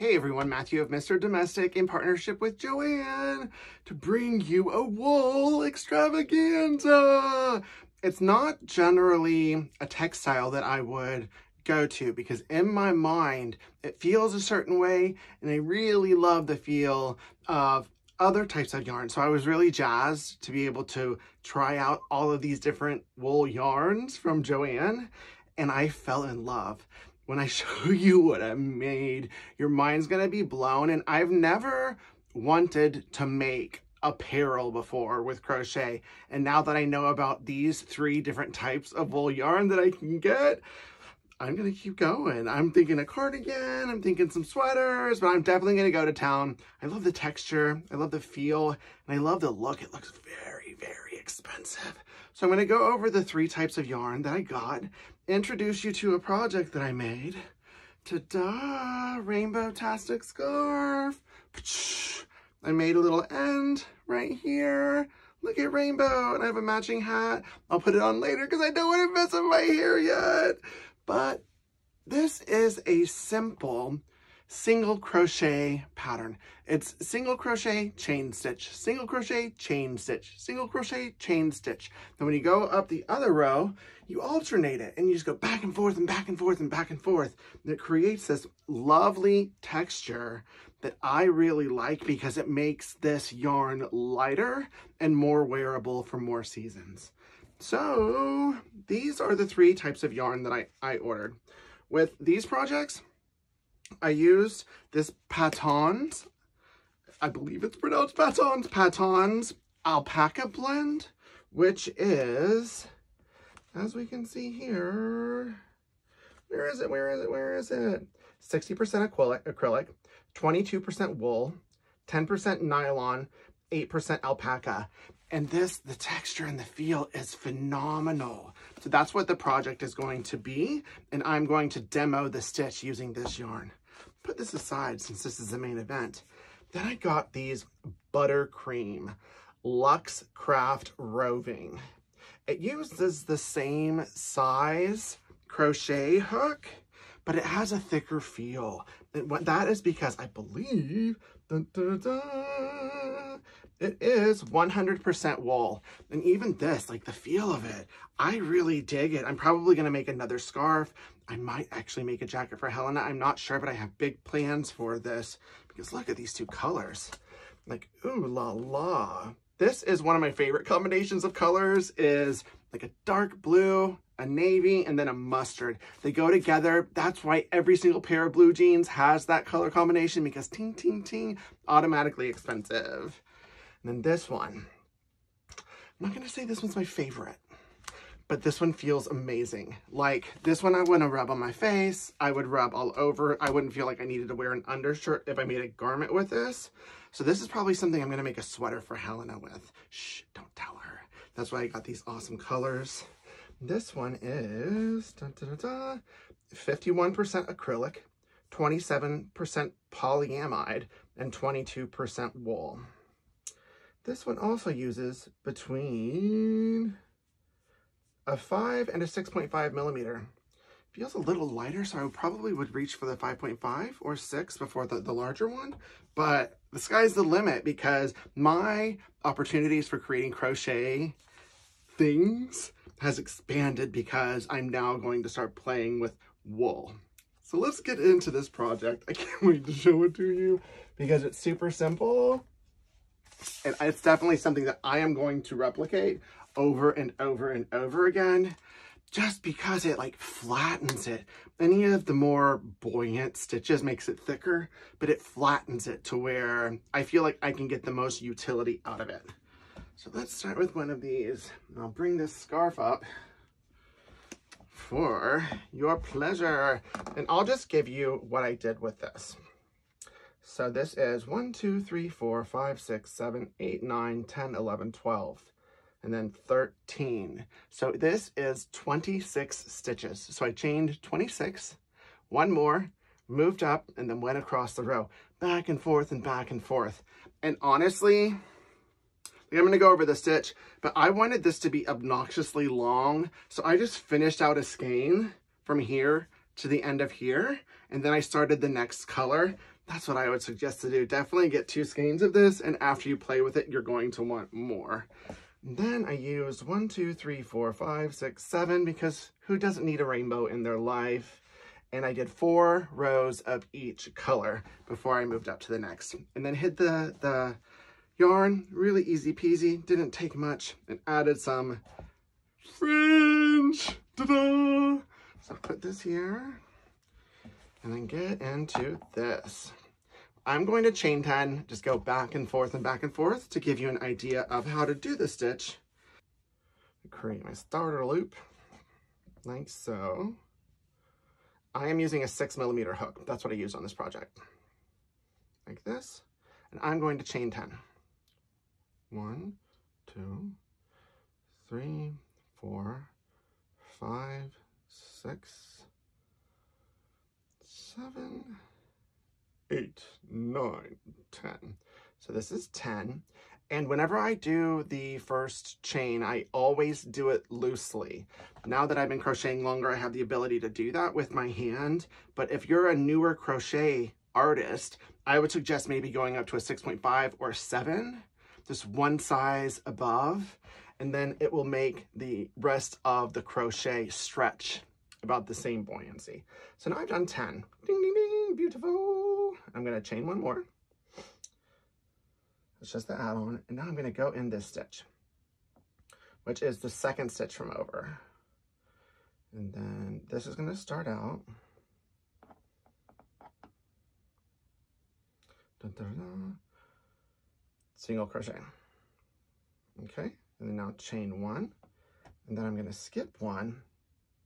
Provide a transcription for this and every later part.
Hey everyone, Matthew of Mr. Domestic in partnership with Joann to bring you a wool extravaganza. It's not generally a textile that I would go to because in my mind, it feels a certain way and I really love the feel of other types of yarn. So I was really jazzed to be able to try out all of these different wool yarns from Joann and I fell in love when I show you what I made, your mind's gonna be blown. And I've never wanted to make apparel before with crochet. And now that I know about these three different types of wool yarn that I can get, I'm gonna keep going. I'm thinking a cardigan, I'm thinking some sweaters, but I'm definitely gonna go to town. I love the texture, I love the feel, and I love the look. It looks very, very expensive. So I'm gonna go over the three types of yarn that I got introduce you to a project that I made. Ta-da! Rainbow Tastic Scarf. I made a little end right here. Look at rainbow, and I have a matching hat. I'll put it on later because I don't want to mess up my hair yet. But this is a simple single crochet pattern. It's single crochet, chain stitch, single crochet, chain stitch, single crochet, chain stitch. Then when you go up the other row, you alternate it and you just go back and forth and back and forth and back and forth. And it creates this lovely texture that I really like because it makes this yarn lighter and more wearable for more seasons. So these are the three types of yarn that I, I ordered. With these projects, I used this Patons, I believe it's pronounced Patons, Patons alpaca blend, which is, as we can see here, where is it, where is it, where is it? 60% acrylic, acrylic 22% wool, 10% nylon, 8% alpaca. And this, the texture and the feel is phenomenal. So that's what the project is going to be. And I'm going to demo the stitch using this yarn put this aside since this is the main event. Then I got these Buttercream Luxe Craft Roving. It uses the same size crochet hook, but it has a thicker feel. And that is because I believe dun, dun, dun, it is 100% wool. And even this, like the feel of it, I really dig it. I'm probably to make another scarf. I might actually make a jacket for Helena. I'm not sure, but I have big plans for this because look at these two colors. Like, ooh la la. This is one of my favorite combinations of colors is like a dark blue, a navy, and then a mustard. They go together. That's why every single pair of blue jeans has that color combination because ting, ting, ting, automatically expensive. And then this one. I'm not going to say this one's my favorite but this one feels amazing. Like this one I wouldn't rub on my face. I would rub all over. I wouldn't feel like I needed to wear an undershirt if I made a garment with this. So this is probably something I'm gonna make a sweater for Helena with. Shh, don't tell her. That's why I got these awesome colors. This one is 51% acrylic, 27% polyamide, and 22% wool. This one also uses between a 5 and a 6.5 millimeter. Feels a little lighter, so I probably would reach for the 5.5 or 6 before the, the larger one. But the sky's the limit because my opportunities for creating crochet things has expanded because I'm now going to start playing with wool. So let's get into this project. I can't wait to show it to you because it's super simple. And it's definitely something that I am going to replicate over and over and over again just because it like flattens it. Any of the more buoyant stitches makes it thicker, but it flattens it to where I feel like I can get the most utility out of it. So let's start with one of these. I'll bring this scarf up for your pleasure. And I'll just give you what I did with this. So this is 1, 2, 3, 4, 5, 6, 7, 8, 9, 10, 11, 12 and then 13. So this is 26 stitches. So I chained 26, one more, moved up, and then went across the row, back and forth and back and forth. And honestly, I'm to go over the stitch, but I wanted this to be obnoxiously long. So I just finished out a skein from here to the end of here. And then I started the next color. that's what I would suggest to do. Definitely get two skeins of this, and after you play with it, you're going to want more. Then I used one, two, three, four, five, six, seven, because who doesn't need a rainbow in their life? And I did four rows of each color before I moved up to the next. And then hid the, the yarn, really easy peasy, didn't take much, and added some fringe. Ta-da! So put this here, and then get into this. I'm going to chain 10, just go back and forth and back and forth to give you an idea of how to do the stitch. Create my starter loop, like so. I am using a six millimeter hook. That's what I use on this project. Like this. And I'm going to chain 10. One, two, three, four, five, six, seven, eight, nine, ten. So this is 10. And whenever I do the first chain, I always do it loosely. Now that I've been crocheting longer, I have the ability to do that with my hand. But if you're a newer crochet artist, I would suggest maybe going up to a 6.5 or 7, just one size above, and then it will make the rest of the crochet stretch about the same buoyancy. So now I've done 10. Ding, ding, ding, beautiful. I'm gonna chain one more. It's just the add-on. And now I'm gonna go in this stitch, which is the second stitch from over. And then this is gonna start out. Dun, dun, dun, single crochet. Okay, and then now chain one. And then I'm gonna skip one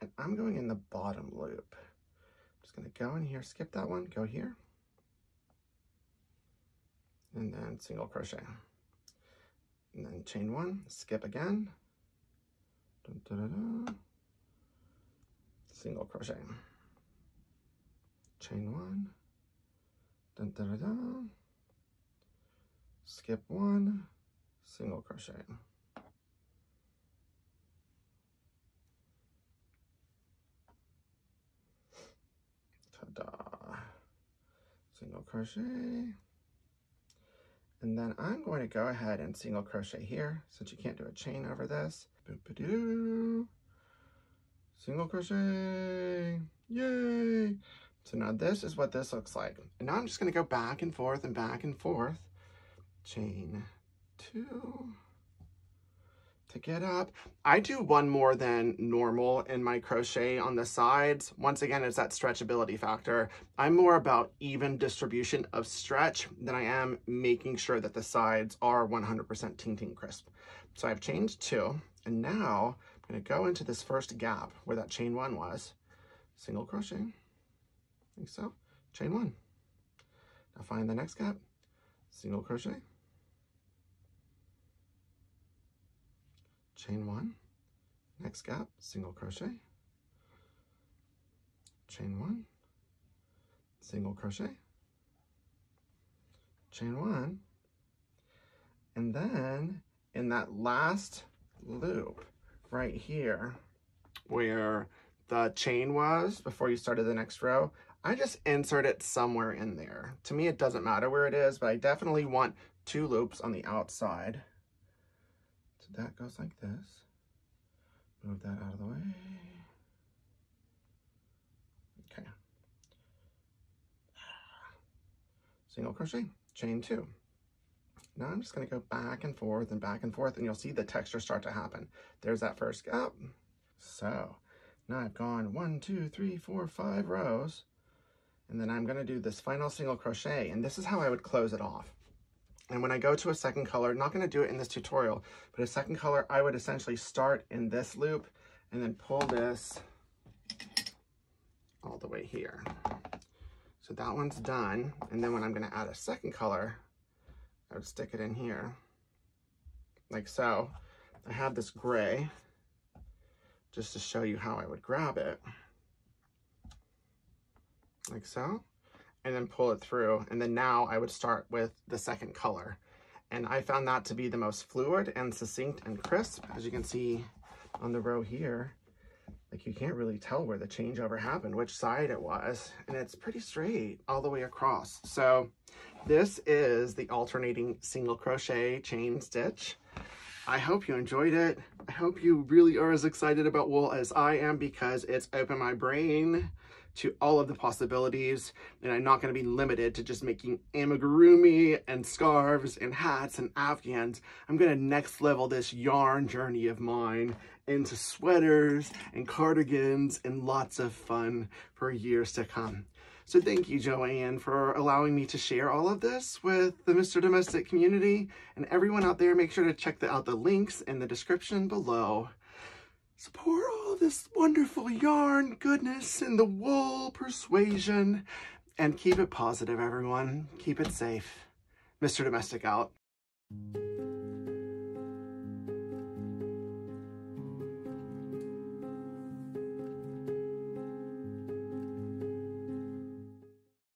and I'm going in the bottom loop. I'm just gonna go in here, skip that one, go here, and then single crochet. And then chain one, skip again, dun, dun, dun, single crochet. Chain one, dun, dun, dun, dun, skip one, single crochet. Single crochet. And then I'm going to go ahead and single crochet here since you can't do a chain over this. Boop-a-doo. single crochet. Yay. So now this is what this looks like. And now I'm just going to go back and forth and back and forth. Chain two to get up. I do one more than normal in my crochet on the sides. Once again, it's that stretchability factor. I'm more about even distribution of stretch than I am making sure that the sides are 100% ting ting crisp. So I've chained two, and now I'm gonna go into this first gap where that chain one was, single crochet, like so, chain one. Now find the next gap, single crochet, chain one, next gap, single crochet, chain one, single crochet, chain one, and then in that last loop right here where the chain was before you started the next row, I just insert it somewhere in there. To me, it doesn't matter where it is, but I definitely want two loops on the outside. That goes like this. Move that out of the way. Okay. Single crochet, chain two. Now I'm just gonna go back and forth and back and forth and you'll see the texture start to happen. There's that first gap. So now I've gone one, two, three, four, five rows. And then I'm gonna do this final single crochet and this is how I would close it off. And when I go to a second color, not gonna do it in this tutorial, but a second color, I would essentially start in this loop and then pull this all the way here. So that one's done. And then when I'm gonna add a second color, I would stick it in here, like so. I have this gray, just to show you how I would grab it, like so and then pull it through. And then now I would start with the second color. And I found that to be the most fluid and succinct and crisp, as you can see on the row here. like you can't really tell where the changeover happened, which side it was. And it's pretty straight all the way across. So this is the alternating single crochet chain stitch. I hope you enjoyed it. I hope you really are as excited about wool as I am because it's opened my brain to all of the possibilities and I'm not going to be limited to just making amigurumi and scarves and hats and afghans. I'm going to next level this yarn journey of mine into sweaters and cardigans and lots of fun for years to come. So thank you, Joann, for allowing me to share all of this with the Mr. Domestic community. And everyone out there, make sure to check the, out the links in the description below. Support all this wonderful yarn goodness and the wool persuasion. And keep it positive, everyone. Keep it safe. Mr. Domestic out.